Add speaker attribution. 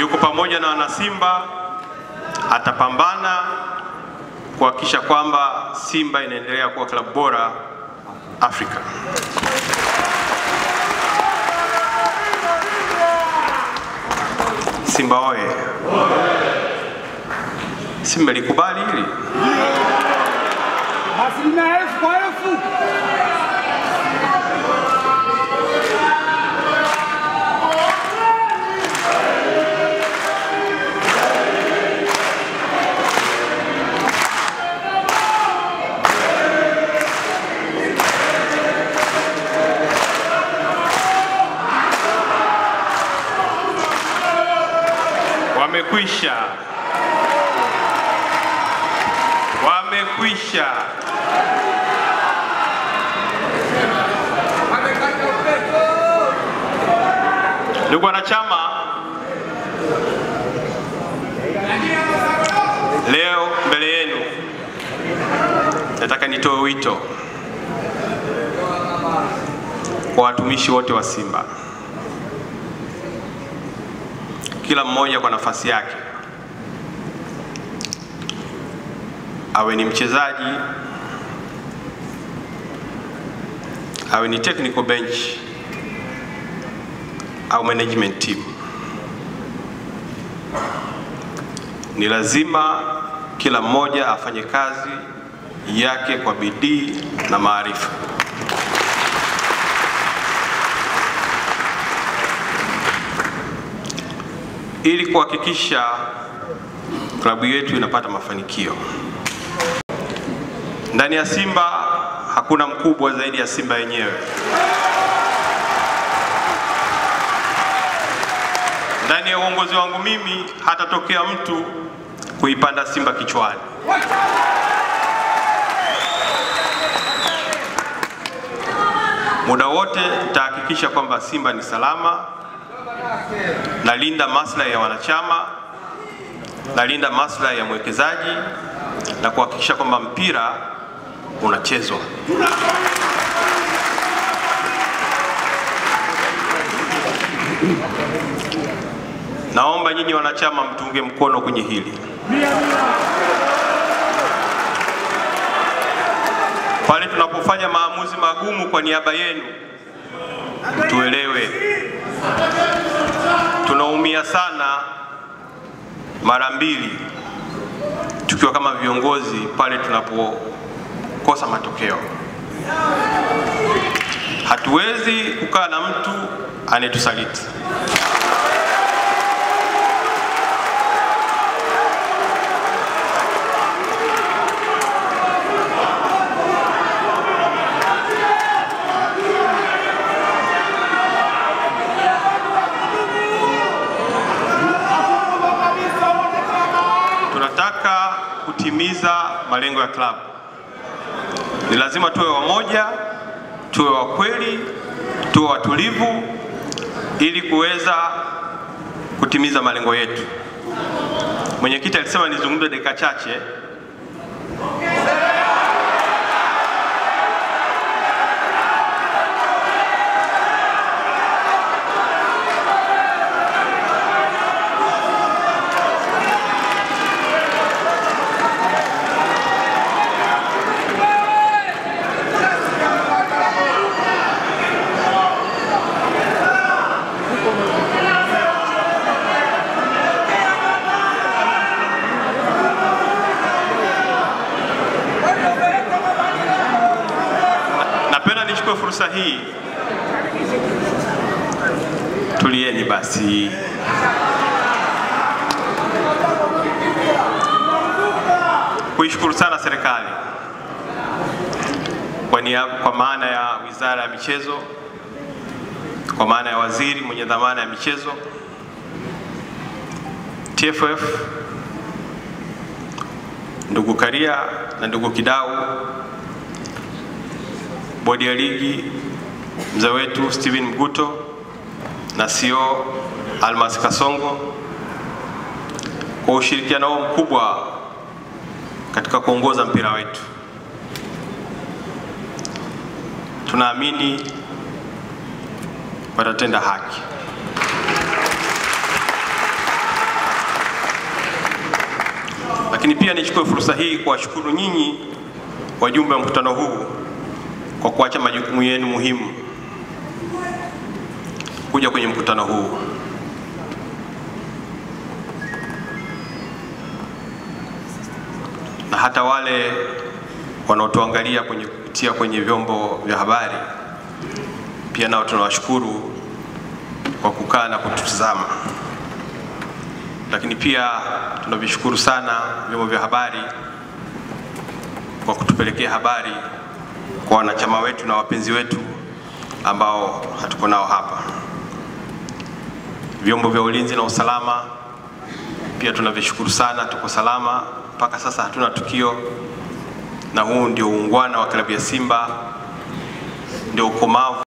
Speaker 1: yuko pamoja na wanasimba, atapambana kuhakikisha kwamba Simba inaendelea kuwa klabu bora Afrika. Simba oye! Simba likubali hili? Wamekwisha, wamekwisha. Ndugu wanachama, leo mbele yenu nataka nitoe wito kwa watumishi wote wa Simba, kila mmoja kwa nafasi yake, awe ni mchezaji, awe ni technical bench au management team, ni lazima kila mmoja afanye kazi yake kwa bidii na maarifa. Ili kuhakikisha klabu yetu inapata mafanikio. Ndani ya Simba hakuna mkubwa zaidi ya Simba yenyewe. Ndani ya uongozi wangu mimi hatatokea mtu kuipanda Simba kichwani. Muda wote nitahakikisha kwamba Simba ni salama, nalinda maslahi ya wanachama, nalinda maslahi ya mwekezaji na kuhakikisha kwamba mpira unachezwa. Naomba nyinyi wanachama mtunge mkono kwenye hili. Pale tunapofanya maamuzi magumu kwa niaba yenu, tuelewe tunaumia sana mara mbili tukiwa kama viongozi pale tunapokosa matokeo. Hatuwezi kukaa na mtu anayetusaliti. Kutimiza malengo ya klabu. Ni lazima tuwe wamoja, tuwe wa kweli, tuwe watulivu ili kuweza kutimiza malengo yetu. Mwenyekiti alisema nizungumze dakika chache. Nichukue fursa hii, tulieni basi. Kuishukuru sana serikali kwa, kwa maana ya Wizara ya Michezo, kwa maana ya waziri mwenye dhamana ya michezo, TFF, ndugu Karia na ndugu Kidau bodi ya ligi mzee wetu Steven Mguto na CEO Almas Kasongo kwa ushirikiano wao mkubwa katika kuongoza mpira wetu. Tunaamini watatenda haki. Lakini pia nichukue fursa hii kuwashukuru nyinyi wajumbe wa mkutano huu kwa kuacha majukumu yenu muhimu kuja kwenye mkutano huu. Na hata wale wanaotuangalia kwenye kupitia kwenye vyombo vya habari pia nao tunawashukuru kwa kukaa na kututazama. Lakini pia tunavishukuru sana vyombo vya habari kwa kutupelekea habari kwa wanachama wetu na wapenzi wetu ambao hatuko nao hapa. Vyombo vya ulinzi na usalama pia tunavishukuru sana, tuko salama mpaka sasa, hatuna tukio, na huu ndio uungwana wa klabu ya Simba, ndio ukomavu